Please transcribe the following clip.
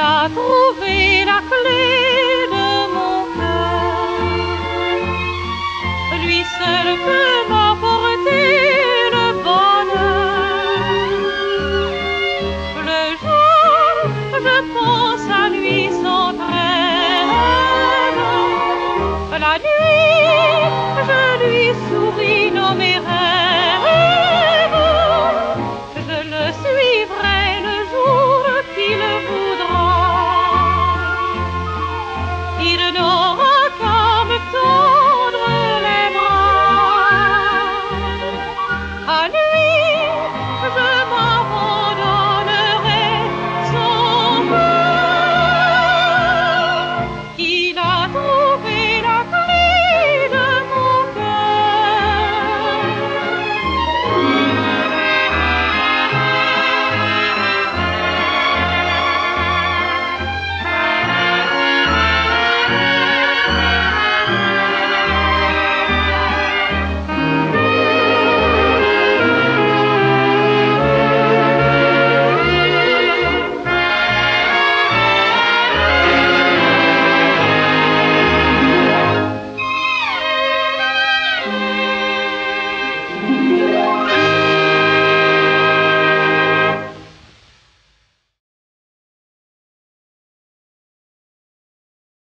va trouver la clé.